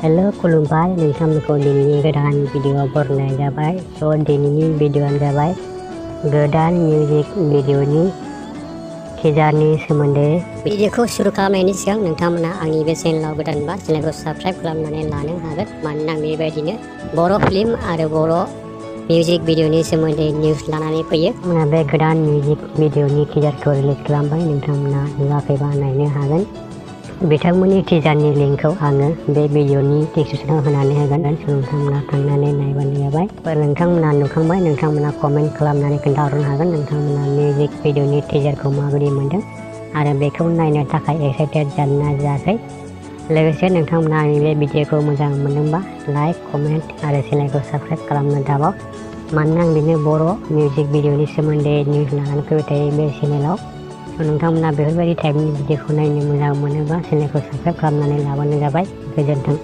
Hello' खुलुमबाय नोंथांमोनखौ दिनैनि गोदान video बरनाय जाबाय स' दिनैनि भिडिअआनो जाबाय गोदान मिउजिक भिडिअनि टिजारनि सोमोन्दै भिडिअखौ सुरु खालामनायनि सिगां नोंथांमोना आंनि बे चेनेलाव गोदानबा चेनेलखौ साबस्क्राइब खालामनानै लानो हागोन मानोना आं बेबायदिनो बर' फ़िल्म आरो बर' मिउजिक भिडिअनि सोमोन्दै निउस लानानै फैयो बे गोदान मिउजिक भिडिअनि टिजारखौ रिलिज खालामबाय नोंथांमोना नुवाखैबा नायनो हागोन बिथांमोननि टिजारनि लिंकखौ आङो बे भिडिअनि डिसक्रिपसनाव होनानै होगोन। नोंथांमोना थांनानै नायबानो जाबाय। नोंथांमोना नुखांबाय, नोंथांमोना कमेन्ट खालामनानै खोन्थाहरनो हागोन नोंथांमोना मिउजिक भिडिअनि टिजारखौ माबायदि मोन्दों आरो बेखौ नायनो थाखाय एक्साइटेड जादोंना जायाखै। लोगोसे नोंथांमोना आंनि बे भिडिअखौ मोजां मोनदोंबा लाइक, कमेन्ट आरो चेनेलखौ साबस्क्राइब खालामनो दाबाव। मानोना आं बिदिनो बर' मिउजिक भिडिअनि सोमोन्दै निउस लानानै फैबाय थायो बे चेनेलाव। नोंथांमोना बेफोरबायदि टाइपनि भिडिअखौ नायनो मोजां मोनोबा चेनेलखौ साबस्क्राइब खालामनानै लाबानो जाबाय गोजोन्थों